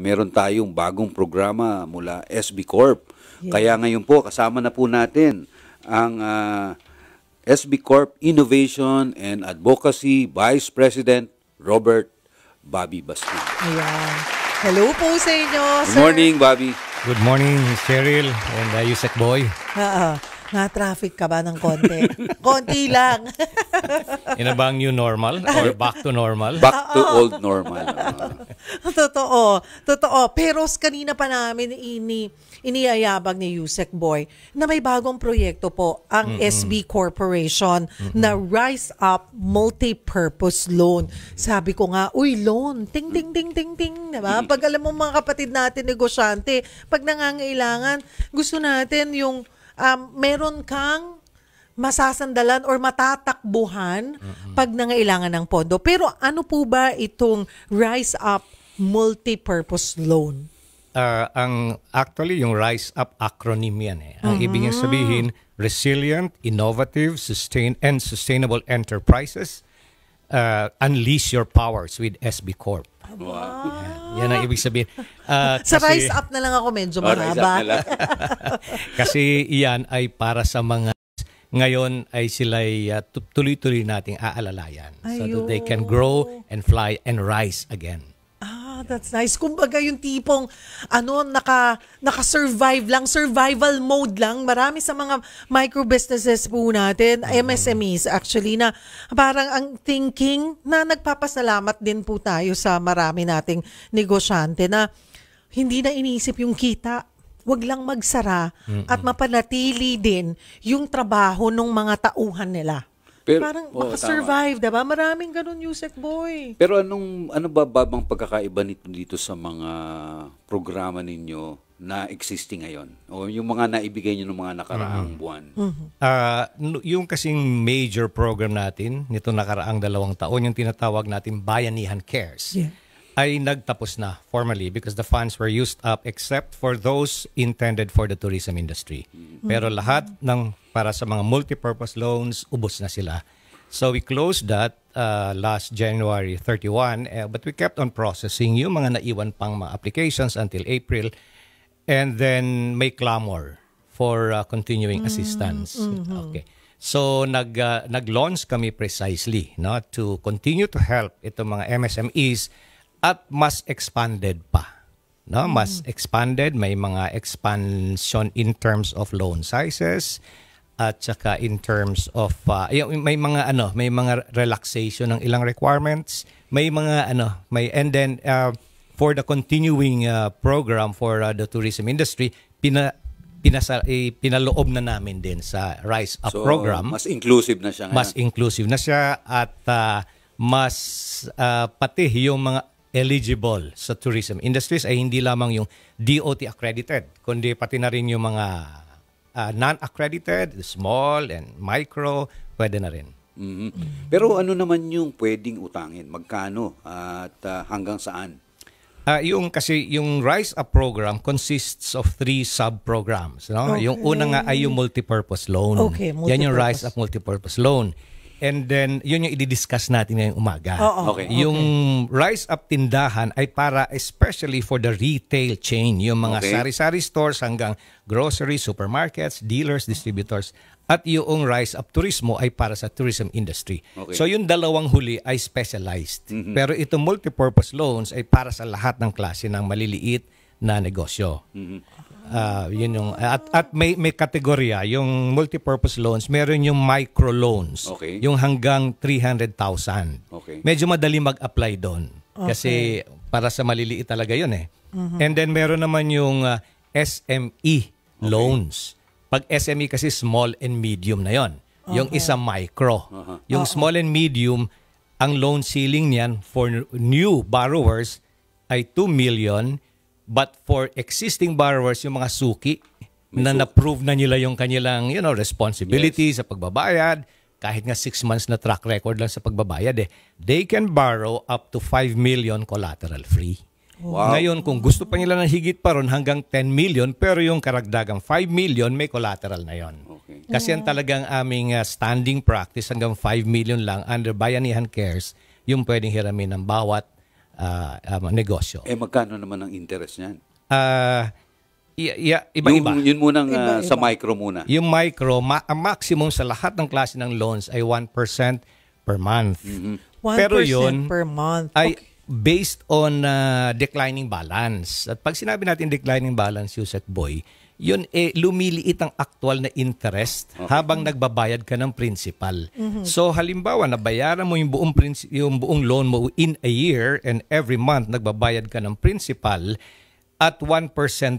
meron tayong bagong programa mula SB Corp. Kaya ngayon po, kasama na po natin ang ah, SB Corp Innovation and Advocacy Vice President Robert Bobby Bastin. Ayan. Hello po sa inyo, Good sir. morning, Bobby. Good morning, Cheryl and uh, Yusek Boy. Oo. Na-traffic ka ba ng konti? konti lang. Ina ba ang new normal or back to normal? Back to old normal. Totoo. Totoo. Pero kanina pa namin ini iniayabag ni Yusek Boy na may bagong proyekto po ang SB Corporation na Rise Up Multi-Purpose Loan. Sabi ko nga, uy, loan. Ting, ting, ting, ting, ting. Diba? Pag alam mo mga kapatid natin, negosyante, pag nangangailangan, gusto natin yung um, meron kang masasandalan or matatakbuhan pag nangailangan ng pondo. Pero ano po ba itong Rise Up Multi-Purpose Loan? Uh, ang actually yung Rise Up acronym yan eh. Ang ibig niya sabihin, resilient, innovative, sustain and sustainable enterprises uh, unleash your powers with SB Corp. Yan ang ibig sabihin. Uh, Sa kasi- Rise Up na lang ako medyo Oh, na lang. Kasi iyan ay para sa mga ngayon ay sila'y uh, tu- tuloy-tuloy nating aalalayan so that they can grow and fly and rise again. Ah, that's nice. Kumbaga yung tipong ano naka naka-survive lang, survival mode lang. Marami sa mga micro businesses po natin, MSMEs actually na parang ang thinking na nagpapasalamat din po tayo sa marami nating negosyante na hindi na iniisip yung kita. Wag lang magsara at mapanatili din yung trabaho ng mga tauhan nila. Pero- parang oo, makasurvive, diba? Maraming ganun, Yusek Boy. Pero anong ano ba ba bang pagkakaiba nito dito sa mga programa ninyo na existing ngayon? O yung mga naibigay niyo ng mga nakaraang buwan? Uh, n- yung kasing major program natin nito nakaraang dalawang taon, yung tinatawag natin Bayanihan Cares, Yeah. ay nagtapos na formally because the funds were used up except for those intended for the tourism industry. Pero lahat ng para sa mga multipurpose loans, ubos na sila. So we closed that uh, last January 31, uh, but we kept on processing yung mga naiwan pang mga applications until April. And then may clamor for uh, continuing assistance. Okay. So nag uh, nag-launch kami precisely no to continue to help itong mga MSMEs at mas expanded pa. No, mas expanded may mga expansion in terms of loan sizes at saka in terms of uh, yung- may mga ano, may mga relaxation ng ilang requirements, may mga ano, may and then uh, for the continuing uh, program for uh, the tourism industry, pina pinasa eh, pinaloob na namin din sa Rise Up So, program. mas inclusive na siya ngayon. Mas inclusive na siya at uh, mas uh, pati yung mga eligible sa tourism industries ay hindi lamang yung DOT accredited, kundi pati na rin yung mga uh, non-accredited, small and micro, pwede na rin. Mhm. Pero ano naman yung pwedeng utangin? Magkano at ah, hanggang saan? Ah, yung kasi yung Rise Up program consists of three sub-programs, no? Yung una nga ay yung multipurpose loan. Okay, Yan yung multipurpose. Rise Up multipurpose loan. And then yun yung i-discuss natin ngayong umaga. Oo, Okay. Yung Rise Up tindahan ay para especially for the retail chain, yung mga Okay. sari-sari stores hanggang grocery, supermarkets, dealers, distributors. At yung Rise Up Turismo ay para sa tourism industry. Okay. So yung dalawang huli ay specialized. Pero itong multipurpose loans ay para sa lahat ng klase ng maliliit na negosyo. Ah, yun yung at at may may kategorya yung multipurpose loans, meron yung micro loans, Okay. yung hanggang 300,000. Okay. Medyo madali mag-apply doon kasi para sa maliliit talaga yun eh. And then meron naman yung ah, SME loans. Pag SME kasi small and medium na yon. Yung isa micro. Yung small and medium, ang loan ceiling niyan for new borrowers ay 2 million but for existing borrowers yung mga suki na na-prove na nila yung kanilang you know responsibility sa pagbabayad kahit nga 6 months na track record lang sa pagbabayad eh they can borrow up to 5 million collateral free Wow. Ngayon, kung gusto pa nila ng higit pa ron hanggang 10 million, pero yung karagdagang 5 million, may collateral na yon. Okay. Kasi yan talagang aming uh, standing practice hanggang 5 million lang under Bayanihan Cares, yung pwedeng hiramin ng bawat ah, ah, negosyo. Eh, magkano naman ang interest niyan? Ah, i- i- iba-iba. Yung, yun ah, Iba-iba. sa micro muna. Yung micro, ma- ang maximum sa lahat ng klase ng loans ay 1% per month. 1% Pero yun per month. ay based on uh, declining balance. At pag sinabi natin declining balance, Yusek Boy, yun eh lumiliit ang actual na interest habang nagbabayad ka ng principal. So halimbawa nabayaran mo yung buong yung buong loan mo in a year and every month nagbabayad ka ng principal at 1%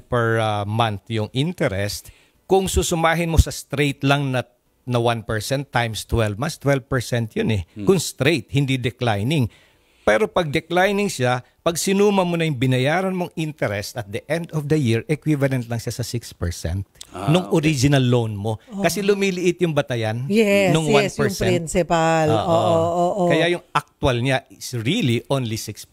per uh, month yung interest, kung susumahin mo sa straight lang na na 1% times 12, mas 12% yun eh. Kung straight, hindi declining. Pero pag declining siya, pag sinuma mo na yung binayaran mong interest at the end of the year, equivalent lang siya sa 6% nung original loan mo. Kasi lumiliit yung batayan yes, nung 1%. yes, yung principal. Oo, oo, oo, oo. Kaya yung actual niya is really only 6%.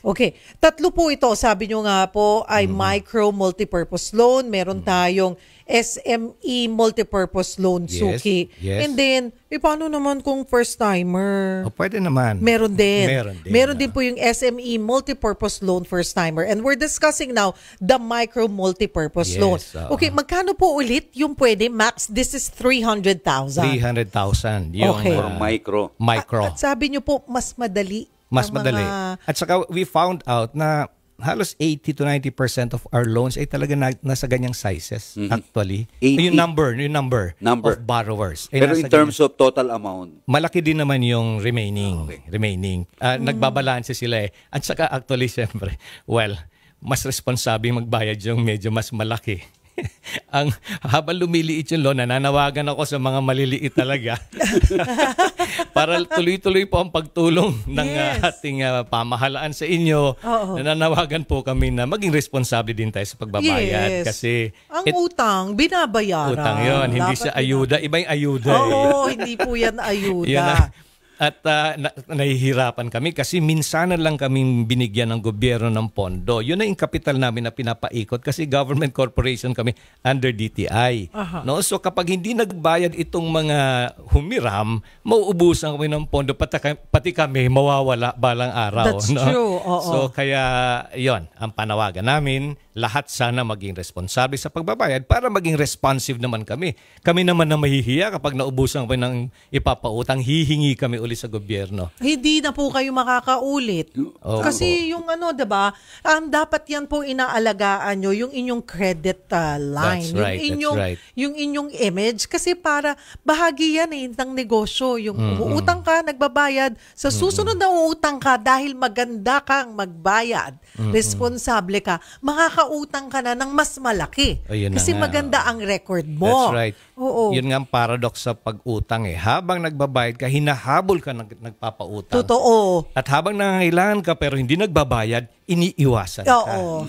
Okay. Tatlo po ito. Sabi nyo nga po ay Mm-hmm. micro multipurpose loan. Meron tayong SME multipurpose loan, Yes, Suki. yes. And then, eh, paano naman kung first timer? O pwede naman. Meron din. Meron din. Meron din po yung SME multipurpose loan first timer. And we're discussing now the micro multipurpose Yes, loan. oo. Okay, magkano po ulit yung pwede? Max, this is 300,000. 300,000 yung Okay. For uh, micro. micro. At sabi nyo po, mas madali. Mas madali. mga- At saka we found out na halos 80 to 90% of our loans ay talaga na, nasa ganyang sizes actually. 80? Yung number, yung number, Number. of borrowers. ay Pero in terms of total amount, malaki din naman yung remaining, remaining. Ah, Nagbabalanse sila eh. At saka actually syempre, well, mas responsable magbayad yung medyo mas malaki. ang habang lumiliit yung loan, nananawagan ako sa mga maliliit talaga para tuloy-tuloy po ang pagtulong ng uh, Yes. ating uh, pamahalaan sa inyo. Oo. Nananawagan po kami na maging responsable din tayo sa pagbabayad Yes. kasi Ang it- utang, binabayaran. utang yon hindi Dapat siya ayuda, iba yung ayuda. bina- eh. Oo, hindi po yan ayuda. Na. At ah, na, nahihirapan kami kasi minsanan lang kaming binigyan ng gobyerno ng pondo. Yun na yung kapital namin na pinapaikot kasi government corporation kami under DTI. No? So kapag hindi nagbayad itong mga humiram, mauubusan kami ng pondo pati, pati kami mawawala balang araw. That's no? true, oo. So kaya yon ang panawagan namin, lahat sana maging responsable sa pagbabayad para maging responsive naman kami. Kami naman na mahihiya kapag naubusan kami ng ipapautang, hihingi kami uli sa gobyerno. Hindi na po kayo makakaulit. Opo. Kasi yung ano, 'di ba? Um, dapat 'yan po inaalagaan nyo yung inyong credit uh, line, That's right, yung that's inyong right. yung inyong image kasi para bahagi 'yan eh ng negosyo. Yung umuutang ka, nagbabayad, sa susunod na uutang ka dahil maganda kang magbayad, responsable ka, makakautang ka na ng mas malaki. Ayun kasi nga. maganda ang record mo. That's right. Oo. Yun nga ang paradox sa pag-utang eh. Habang nagbabayad ka, hinahabol ka ng nagpapautang. Totoo. At habang nangangailangan ka pero hindi nagbabayad, iniiwasan ka. Oo.